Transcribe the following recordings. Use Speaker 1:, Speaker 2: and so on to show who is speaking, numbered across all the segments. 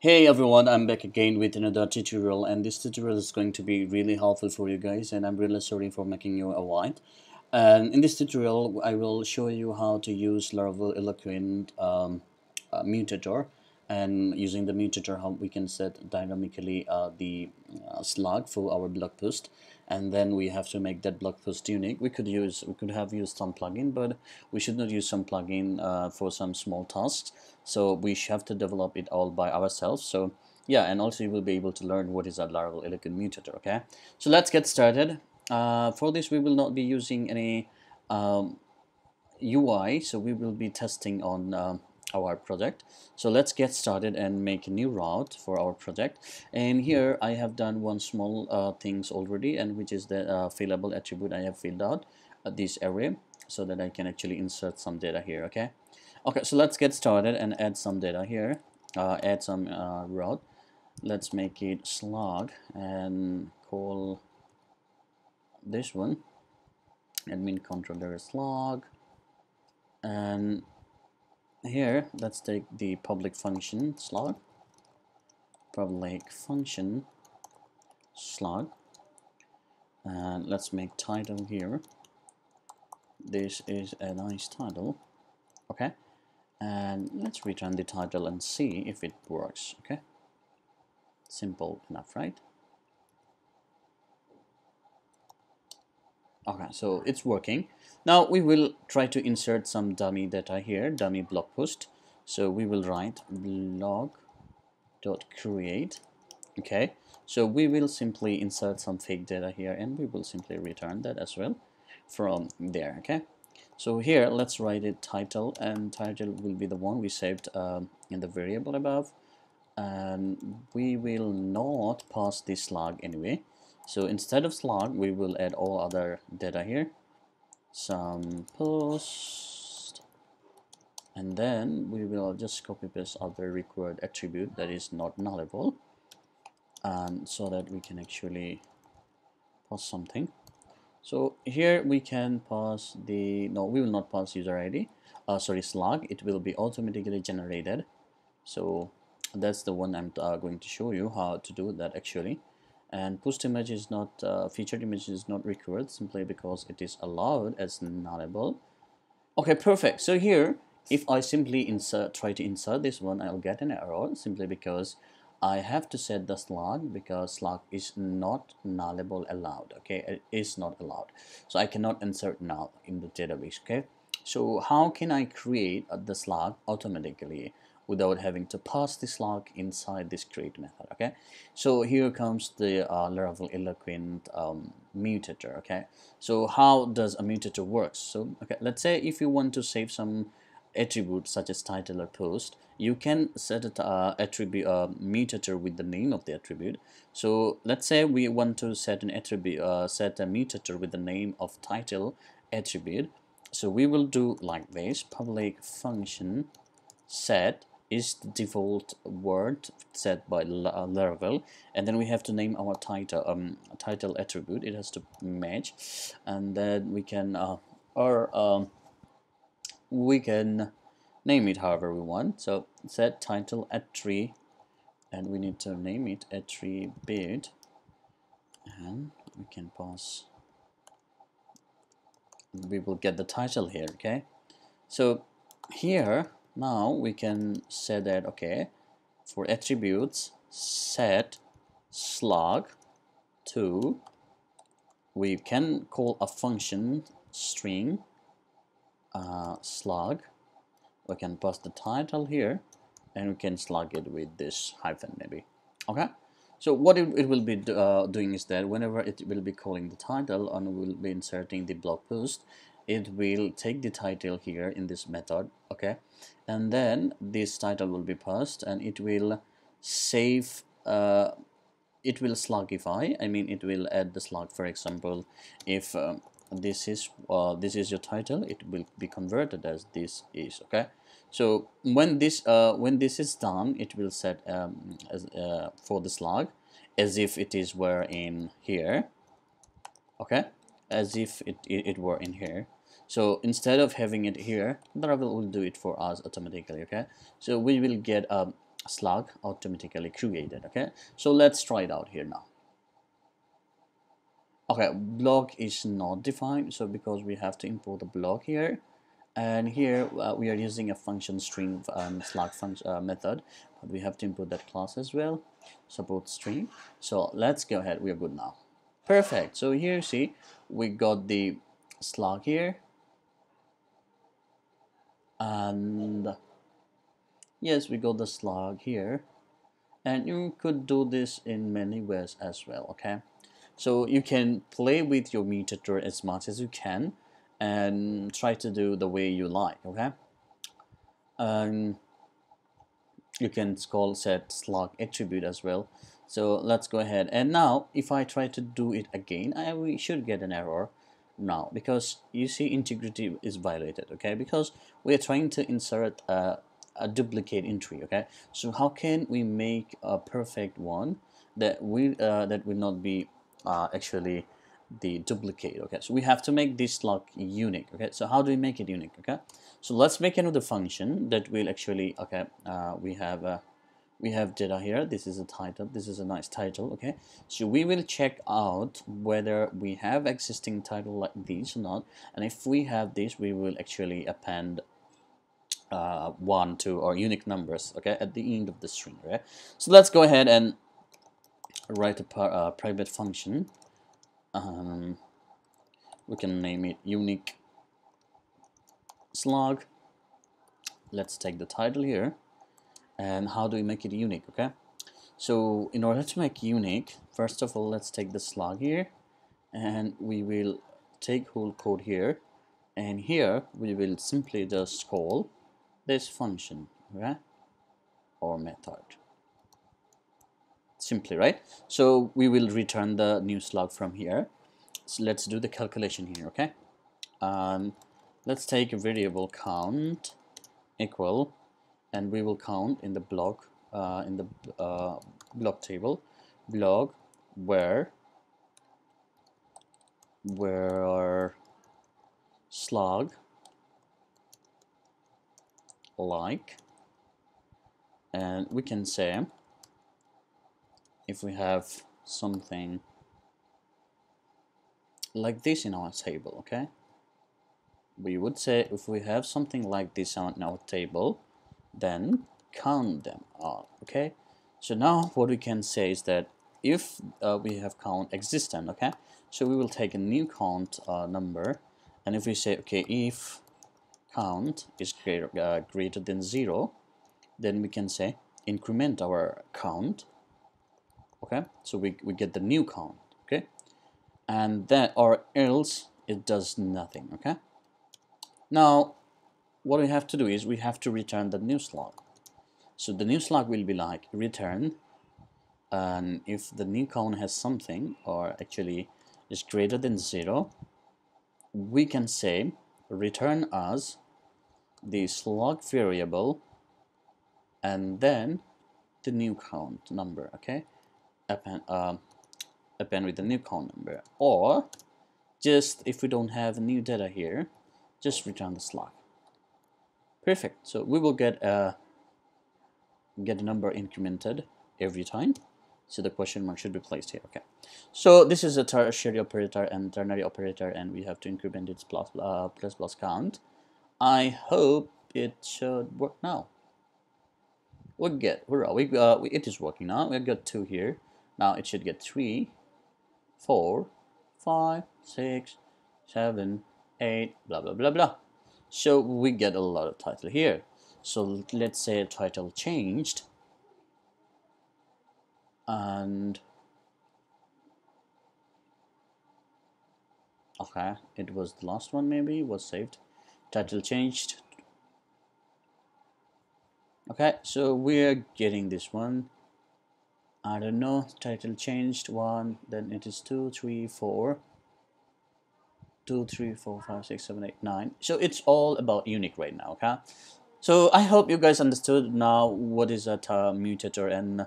Speaker 1: Hey everyone, I'm back again with another tutorial and this tutorial is going to be really helpful for you guys and I'm really sorry for making you a white. And in this tutorial, I will show you how to use Laravel Eloquent um, uh, mutator and using the mutator how we can set dynamically uh, the uh, slug for our blog post. And then we have to make that blog post unique. We could use we could have used some plugin but we should not use some plugin uh, for some small tasks. So we have to develop it all by ourselves. So yeah and also you will be able to learn what is a Laravel eloquent mutator okay? So let's get started. Uh, for this we will not be using any um, UI so we will be testing on um, our project. So let's get started and make a new route for our project. And here I have done one small uh, things already and which is the uh, fillable attribute I have filled out uh, this array so that I can actually insert some data here okay? Okay so let's get started and add some data here. Uh, add some uh, route. Let's make it slug and call this one. Admin controller slug. And here let's take the public function slug public function slug and let's make title here. This is a nice title. Okay? And let's return the title and see if it works. Okay? Simple enough right okay so it's working. Now we will try to insert some dummy data here dummy blog post. So we will write blog dot create okay? So we will simply insert some fake data here and we will simply return that as well from there okay? So here let's write it title and title will be the one we saved um, in the variable above. And we will not pass this slug anyway so instead of slug we will add all other data here. Some post and then we will just copy paste other required attribute that is not nullable and so that we can actually pass something. So here we can pass the no we will not pass user id uh, sorry slug. It will be automatically generated. So that's the one I'm uh, going to show you how to do that actually and post image is not uh, featured image is not required simply because it is allowed as nullable. Okay perfect. So here if I simply insert try to insert this one I'll get an error simply because I have to set the slug because slug is not nullable allowed okay? It is not allowed. So I cannot insert null in the database okay? So how can I create the slug automatically without having to pass this slug inside this create method okay? So here comes the uh, Laravel eloquent um, mutator okay? So how does a mutator works? So okay let's say if you want to save some attribute such as title or post you can set a uh, attribute uh, mutator with the name of the attribute. So let's say we want to set an attribute uh, set a mutator with the name of title attribute. So we will do like this public function set is the default word set by uh, Laravel and then we have to name our title um title attribute. It has to match and then we can uh, or um, we can name it however we want. So set title attribute and we need to name it attribute and we can pass. We will get the title here okay? So here now we can say that okay for attributes set slug to we can call a function string uh, slug. We can pass the title here and we can slug it with this hyphen maybe okay? So what it, it will be uh, doing is that whenever it will be calling the title and we will be inserting the blog post it will take the title here in this method okay? And then this title will be passed and it will save uh, it will slugify I mean it will add the slug. For example if um, this is uh, this is your title it will be converted as this is okay? So when this uh, when this is done it will set um, as, uh, for the slug as if it is were in here okay? As if it, it, it were in here so instead of having it here Laravel will do it for us automatically okay? So we will get a, slug automatically created okay? So let's try it out here now. Okay blog is not defined so because we have to import the blog here and here uh, we are using a function string um, slug function uh, method but we have to import that class as well support string. So let's go ahead we are good now. Perfect so here see we got the slug here and yes we got the slug here. And you could do this in many ways as well okay? So you can play with your mutator as much as you can and try to do the way you like okay? Um, you can call set slug attribute as well. So let's go ahead. And now if I try to do it again I we should get an error now because you see integrity is violated okay? Because we are trying to insert a, a duplicate entry okay? So how can we make a perfect one that we uh, that will not be uh, actually the duplicate okay? So we have to make this slug unique okay? So how do we make it unique okay? So let's make another function that will actually okay uh, we have a we have data here. This is a title. This is a nice title okay? So we will check out whether we have existing title like this or not and if we have this we will actually append uh, one two or unique numbers okay at the end of the string right? So let's go ahead and write a uh, private function. Um, we can name it unique slug. Let's take the title here and how do we make it unique okay? So in order to make unique first of all let's take the slug here and we will take whole code here and here we will simply just call this function right or method. Simply right? So we will return the new slug from here. So let's do the calculation here okay? Um, let's take a variable count equal and we will count in the blog uh, in the uh, blog table. Blog where where slug like. And we can say if we have something like this in our table okay? We would say if we have something like this on our table then count them all okay? So now what we can say is that if uh, we have count existent okay? So we will take a new count uh, number and if we say okay if count is greater, uh, greater than zero then we can say increment our count okay? So we, we get the new count okay? And that or else it does nothing okay? Now what we have to do is we have to return the new slug so the new slug will be like return and if the new count has something or actually is greater than zero we can say return as the slug variable and then the new count number okay? Append, uh, append with the new count number. Or just if we don't have new data here just return the slug perfect. So we will get a get a number incremented every time. So the question mark should be placed here. Okay. So this is a tertiary operator and ternary operator and we have to increment its plus uh, plus plus count. I hope it should work now. We get hurrah we, uh, we it is working now. We got two here. Now it should get three, four, five, six, seven, eight, blah, blah, blah, blah. So we get a lot of title here. So let's say title changed. And okay it was the last one maybe was saved. Title changed. Okay so we're getting this one. I don't know title changed one then it is two three four two three four five six seven eight nine. So it's all about unique right now okay? So I hope you guys understood now what is a mutator and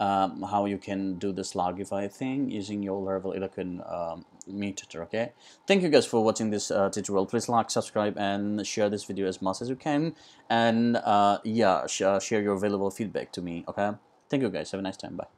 Speaker 1: um, how you can do the slugify thing using your Laravel Eloquent um, mutator okay? Thank you guys for watching this uh, tutorial. Please like subscribe and share this video as much as you can. And uh, yeah sh share your available feedback to me okay? Thank you guys. Have a nice time. Bye